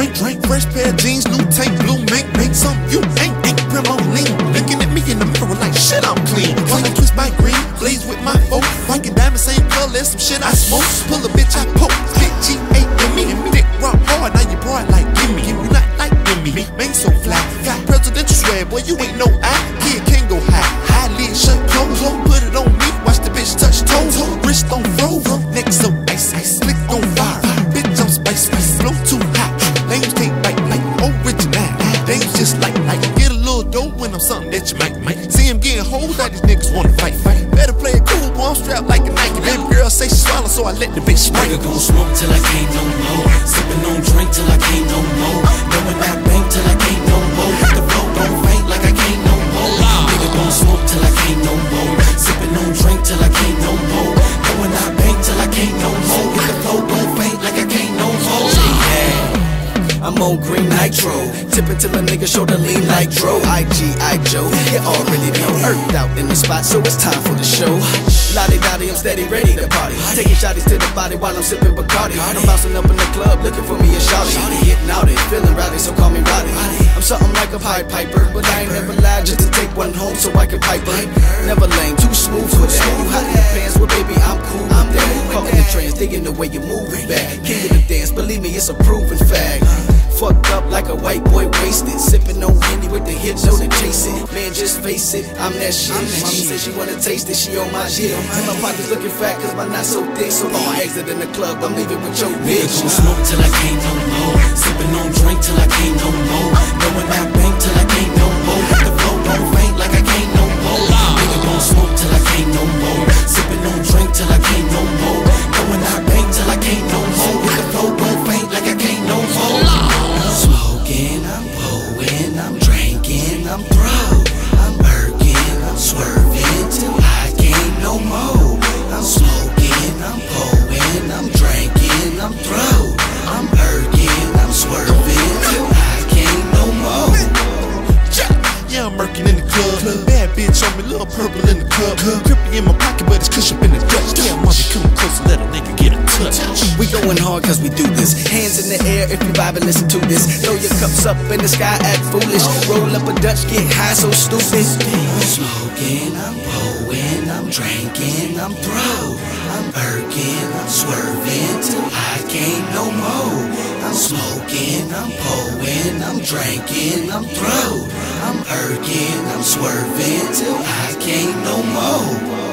drink, drink. Fresh pair of jeans, new tank, blue mink, make some you ain't, ain't primo lean. Looking at me in the mirror like shit, I'm clean. I twist my green, blaze with my folk. Fucking diamond, same color, some shit I smoke. Pull a bitch, I poke. Spit G8 in me. Dick rock hard, now you broad like gimme. You not like gimme. Man so flat, flat presidential swag, boy, you ain't no eye. Kid can't go high. High lid, shut close. Put it on me, watch the bitch touch toes. Wrist on froze, neck so ice, ice. Click on fire, bitch I'm spice, spice. Flow too hot, dough something that you might might. See him getting hold that these niggas wanna fight, fight. Better play it cool, boy. I'm strapped like a Nike. Baby girl say she swallow, so I let the bitch spray. Nigga gon' smoke till I can't no more. Sippin' on drink till I can't no more. Out I I'm on green nitro, tipping till a nigga show the lean like Dro. I.G.I. Joe, you already know. Urked out in the spot, so it's time for the show. Lottie dottie, I'm steady, ready to party. Taking shotties to the body while I'm sipping Bacardi. I'm bouncing up in the club, looking for me a shawty. Getting out it, feeling rowdy, so call me Roddy. I'm something like a Pied Piper, but I ain't never lied just to take one home so I can pipe her. Never lame, too smooth for that. Hot in the pants, well baby, I'm cool with that. Caught in the trance, digging the way you move it back. King of the dance, believe me, it's a proven fact. Fucked up like a white boy wasted. Sipping on Henny with the hips, note and chase it. Man, just face it, I'm that shit. Mommy said she wanna taste it, she on my shit. And my pockets looking fat cause my not so thick. So on my exit in the club, I'm leaving with your bitch. gon' smoke till I can't no more. Sipping on drink till I can't no more. Going out bank till I little purple in the cup. Crippy in my pocket, but it's cushion in the Dutch. Yeah, mommy, come closer, let a nigga get a touch. We going hard cause we do this. Hands in the air if you vibe and listen to this. Throw your cups up in the sky, act foolish. Roll up a Dutch, get high, so stupid. I'm smoking, I'm pulling, I'm drinking, I'm through. I'm working, I'm swerving till I can't no more. I'm smoking, I'm pulling, I'm drinking, I'm through. Working, I'm swerving till I can't no more.